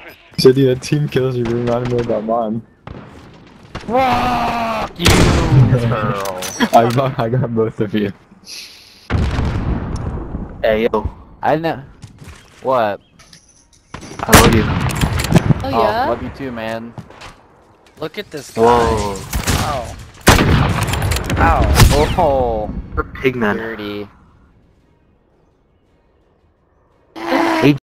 office. City, that team kills you reminded me about mine. Fuck you, girl. I got, I got both of you. Hey yo, I know. What? I love you. Oh yeah? love you too, man. Look at this guy. Whoa, Ow. Ow. Oh, we're pigmen. dirty.